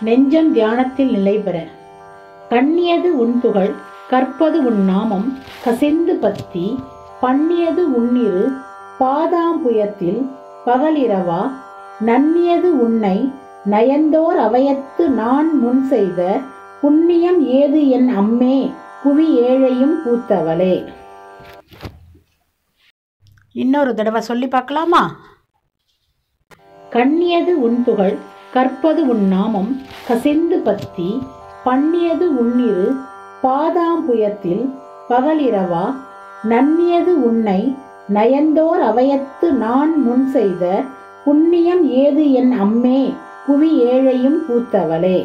நெஞ்சம் தியானத்தில் நிலைபெற கண்ணியது உன் புகழ் கற்பது உன் நாமம் கசிந்து பத்தி பண்ணியது உன்னிரு பாதாம்புயத்தில் பகலிரவா நன்னியது உன்னை நயந்தோர் அவயத்து நான் முன் செய்த புண்ணியம் ஏது என் அம்மே புவி ஏழையும் பூத்தவளே. இன்னொரு தடவை சொல்லி பார்க்கலாமா? கண்ணியது உன் புகழ் கற்பது உன் நாமம் கசிந்து பத்தி பண்ணியது உன்னிரு பாதாம்புயத்தில் பகலிரவா நன்னியது உன்னை நயந்தோர் அவயத்து நான் முன் செய்த புண்ணியம் ஏது என் அம்மே புவி ஏழையும் பூத்தவளே.